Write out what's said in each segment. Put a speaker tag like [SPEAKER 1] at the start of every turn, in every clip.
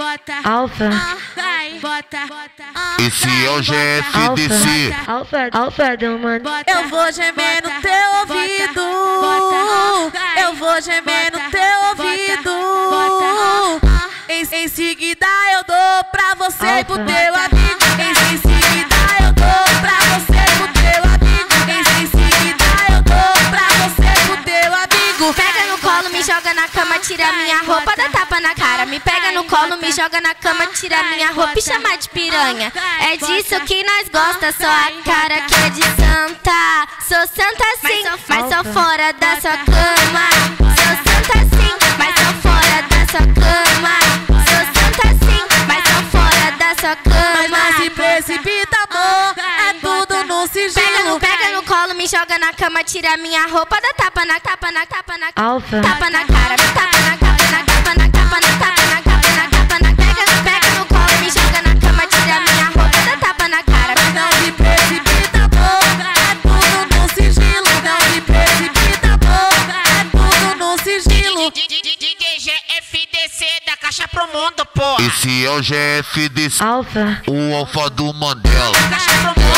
[SPEAKER 1] bota,
[SPEAKER 2] Alfa,
[SPEAKER 1] vai, bota, bota.
[SPEAKER 3] Esse é o GFDC.
[SPEAKER 2] alfa, alfa mano.
[SPEAKER 1] Eu vou gemer no teu ouvido. Eu vou gemer no teu ouvido. Em, em seguida eu dou pra você e pro teu amigo. Em, em seguida
[SPEAKER 4] colo, me joga na cama, tira minha roupa, dá tapa na cara. Me pega no colo, me joga na cama, tira minha roupa e chama de piranha. É disso que nós gosta, só a cara que é de santa. Sou santa sim, mas só fora da sua cama. Sou santa sim, mas só fora da sua cama. Sou santa sim, mas só fora da sua
[SPEAKER 1] Mas não se
[SPEAKER 4] cama.
[SPEAKER 1] precipita, amor. Tudo no
[SPEAKER 4] Pega no,
[SPEAKER 1] sigilo.
[SPEAKER 4] pega no colo, me joga na cama, tira minha roupa, dá tapa na tapa na tapa na
[SPEAKER 2] Alfa,
[SPEAKER 4] Tapa na cara, tapa na tapa na tapa na tapa na tapa na tapa na tapa na pega, pega no colo, me joga na cama, tira minha roupa, dá tapa na cara.
[SPEAKER 1] Não se precipita, amor. É tudo no sigilo. Não se precipita, amor. É tudo no sigilo.
[SPEAKER 5] DJ GFDC da caixa pro mundo, porra.
[SPEAKER 3] Esse é o GFDC.
[SPEAKER 2] alfa,
[SPEAKER 3] O alfa do Mandela.
[SPEAKER 5] Caixa pro mundo,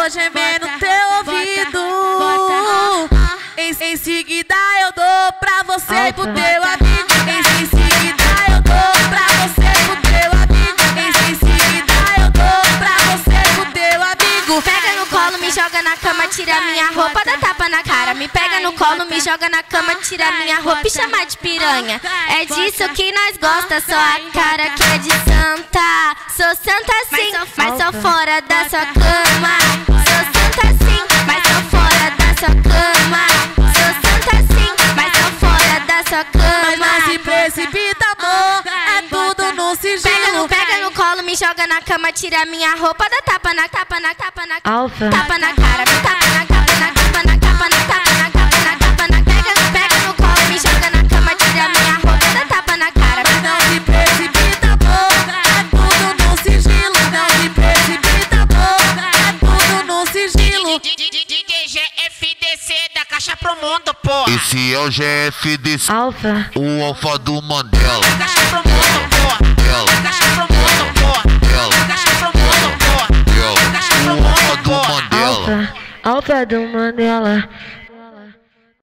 [SPEAKER 1] vou gemer no teu ouvido. Em, em seguida eu dou pra você e pro teu amigo.
[SPEAKER 4] Colo, me joga na cama, tira minha roupa, dá tapa na cara. Me pega no colo, me joga na cama, tira minha roupa e chama de piranha. É disso que nós gosta, só a cara que é de santa. Sou santa sim, mas só fora da sua cama. Sou santa sim, mas só fora da sua cama. Sou santa sim, mas só fora da sua cama. Me joga na cama, tira minha roupa, dá tapa na tapa na tapa na
[SPEAKER 2] alfa,
[SPEAKER 4] Tapa na cara, me tapa na tapa na tapa na tapa na tapa na tapa na tapa na pega, pega no colo, me joga na cama, tira minha roupa, dá tapa na cara.
[SPEAKER 1] Não se precipita, amor. É tudo no sigilo. Não se precipita, amor. É tudo no sigilo.
[SPEAKER 5] DJ GFDC da caixa pro mundo, porra.
[SPEAKER 3] Esse é o GFDC.
[SPEAKER 2] alfa,
[SPEAKER 3] O alfa do Mandela.
[SPEAKER 5] Caixa pro mundo, mundo, porra.
[SPEAKER 3] Mandela. O alfa do Mandela.
[SPEAKER 2] alfa, alfa do Mandela.